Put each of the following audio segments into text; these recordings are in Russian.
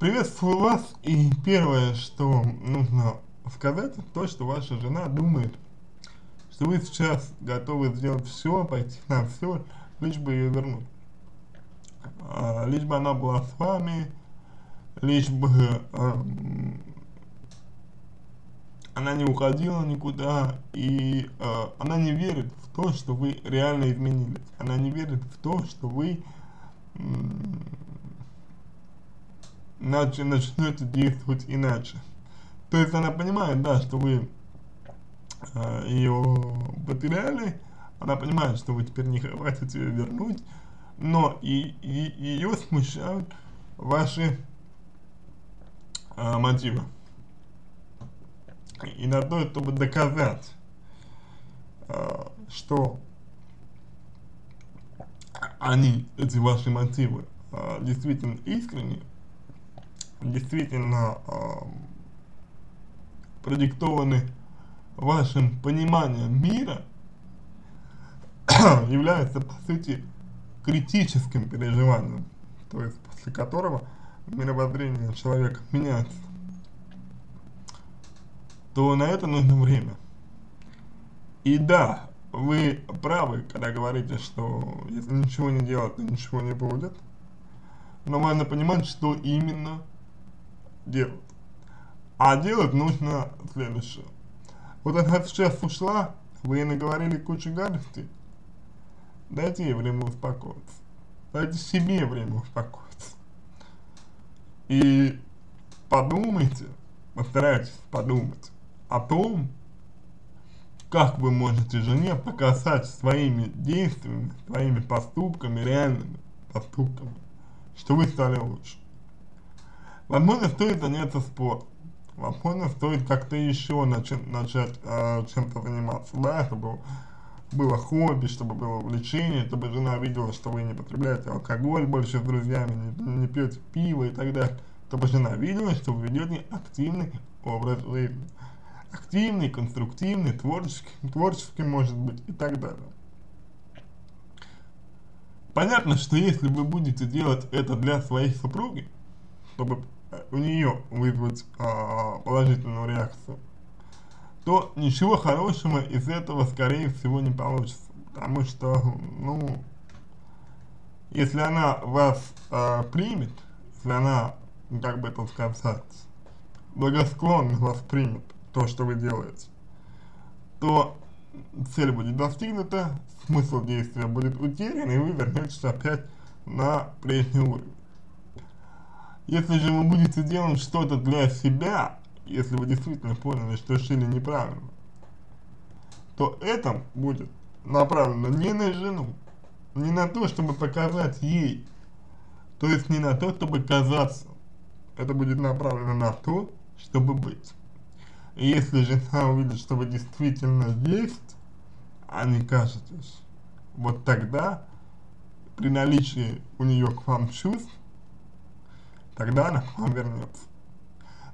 Приветствую вас, и первое, что нужно сказать, то, что ваша жена думает, что вы сейчас готовы сделать все, пойти на все, лишь бы ее вернуть. А, лишь бы она была с вами, лишь бы а, она не уходила никуда, и а, она не верит в то, что вы реально изменились. Она не верит в то, что вы начали, начнете действовать иначе. То есть она понимает, да, что вы э, ее потеряли, она понимает, что вы теперь не хотите ее вернуть, но и, и ее смущают ваши э, мотивы. И на то, чтобы доказать, э, что они, эти ваши мотивы, э, действительно искренние, действительно э, продиктованы вашим пониманием мира, является по сути критическим переживанием, то есть после которого мировоззрение человека меняется, то на это нужно время. И да, вы правы, когда говорите, что если ничего не делать, то ничего не будет. Но важно понимать, что именно делать. А делать нужно следующее. Вот она сейчас ушла, вы ей наговорили кучу гадостей, дайте ей время успокоиться. Дайте себе время успокоиться. И подумайте, постарайтесь подумать о том, как вы можете жене показать своими действиями, своими поступками, реальными поступками, что вы стали лучше. Возможно, стоит заняться спортом. Возможно, стоит как-то еще начать, начать э, чем-то заниматься, да, чтобы было хобби, чтобы было увлечение, чтобы жена видела, что вы не потребляете алкоголь больше с друзьями, не, не пьете пиво и так далее. Чтобы жена видела, что вы ведете активный образ жизни. Активный, конструктивный, творческий, творческий может быть и так далее. Понятно, что если вы будете делать это для своей супруги, чтобы у нее вызвать а, положительную реакцию, то ничего хорошего из этого, скорее всего, не получится. Потому что, ну, если она вас а, примет, если она, как бы это сказать, благосклонно воспримет то, что вы делаете, то цель будет достигнута, смысл действия будет утерян, и вы вернетесь опять на прежний уровень. Если же вы будете делать что-то для себя, если вы действительно поняли, что решили неправильно, то это будет направлено не на жену, не на то, чтобы показать ей, то есть не на то, чтобы казаться, это будет направлено на то, чтобы быть. И если жена увидит, что вы действительно есть, а не кажетесь, вот тогда, при наличии у нее к вам чувств, тогда она к вам вернется.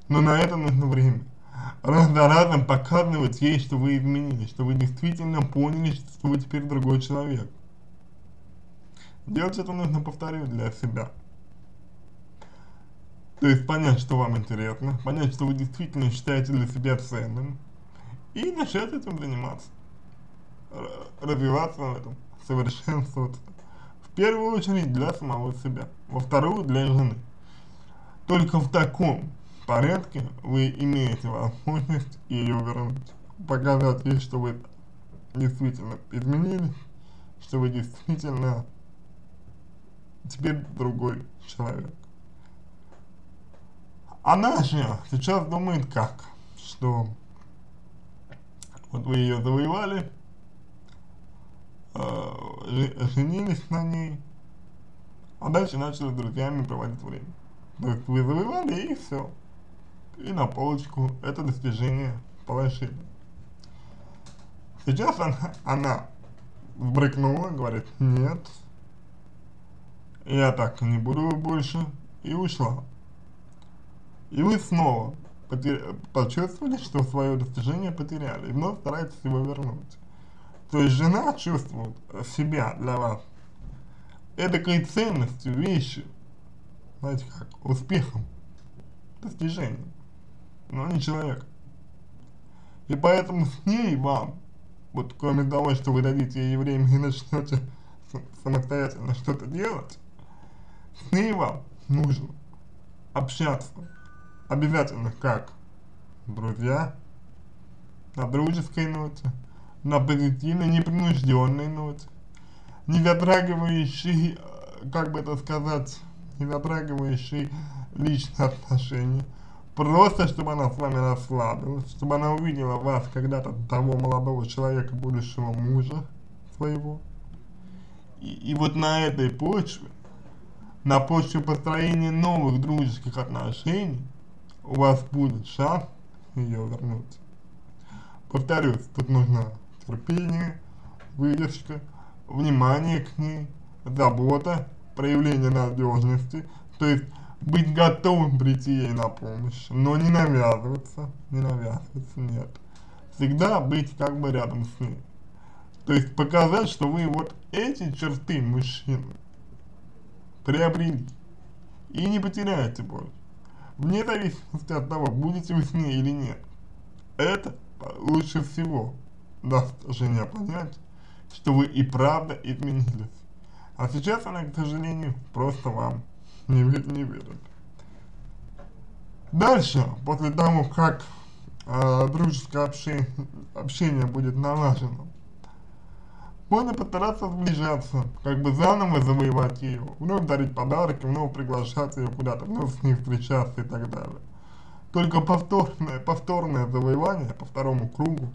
Но на это нужно время. Раз за разом показывать ей, что вы изменились, что вы действительно поняли, что вы теперь другой человек. Делать это нужно, повторю, для себя. То есть понять, что вам интересно, понять, что вы действительно считаете для себя ценным, и начать этим заниматься, развиваться в этом, совершенствоваться. В первую очередь для самого себя, во вторую для жены. Только в таком порядке вы имеете возможность ее вернуть. Показать ей, что вы действительно изменились, что вы действительно теперь другой человек. Она же сейчас думает как, что вот вы ее завоевали, э, женились на ней, а дальше начали с друзьями проводить время. То вы завоевали и все. И на полочку это достижение положили. Сейчас она, она брыкнула, говорит, нет, я так не буду больше, и ушла. И вы снова почувствовали, что свое достижение потеряли, и вновь стараетесь его вернуть. То есть жена чувствует себя для вас эдакой ценностью, вещью, знаете как, успехом, достижение, но не человек. И поэтому с ней вам, вот кроме того, что вы дадите ей время и начнете самостоятельно что-то делать, с ней вам нужно общаться обязательно как друзья, на дружеской ноте, на позитивной, непринужденной ноте, не затрагивающей, э, как бы это сказать, не затрагивающей личные отношения, просто чтобы она с вами расслабилась, чтобы она увидела вас когда-то того молодого человека, будущего мужа своего. И, и вот на этой почве, на почве построения новых дружеских отношений, у вас будет шанс ее вернуть. Повторюсь, тут нужно терпение, выдержка, внимание к ней, забота, проявление надежности, то есть быть готовым прийти ей на помощь, но не навязываться, не навязываться, нет. Всегда быть как бы рядом с ней. То есть показать, что вы вот эти черты мужчины приобрели и не потеряете больше. Вне зависимости от того, будете вы с ней или нет. Это лучше всего даст жене понять, что вы и правда изменились. А сейчас она, к сожалению, просто вам не, не верит. Дальше, после того, как э, дружеское общение, общение будет налажено, можно постараться сближаться, как бы заново завоевать ее, вновь дарить подарки, вновь приглашать ее куда-то, вновь с ней встречаться и так далее. Только повторное, повторное завоевание по второму кругу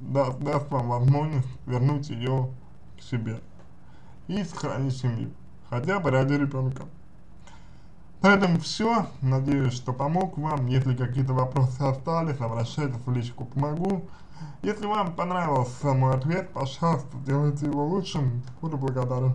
даст, даст вам возможность вернуть ее к себе и сохранить семью, хотя бы ради ребенка. На этом все. Надеюсь, что помог вам. Если какие-то вопросы остались, обращайтесь в личку «Помогу». Если вам понравился мой ответ, пожалуйста, сделайте его лучшим. Буду благодарен.